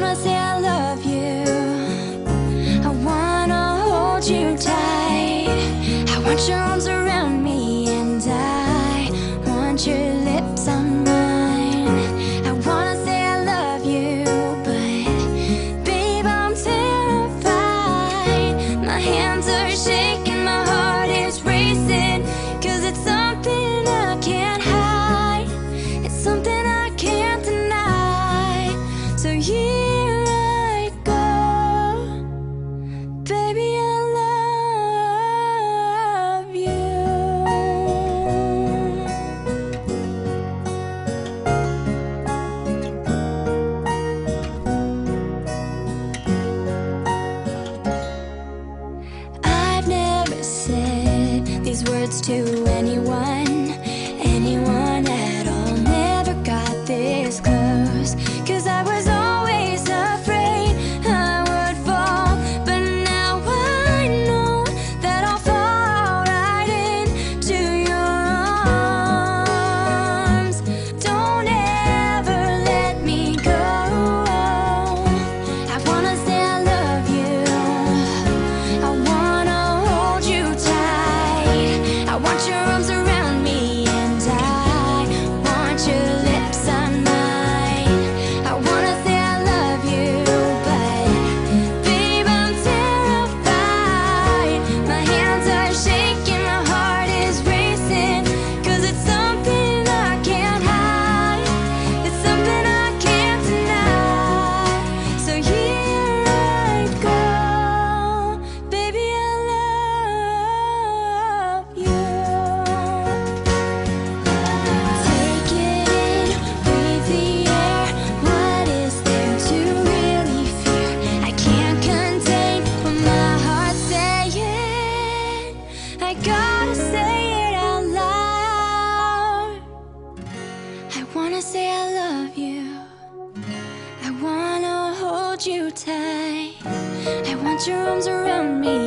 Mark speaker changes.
Speaker 1: gonna say I want your arms around wanna say I love you. I wanna hold you tight. I want your arms around me.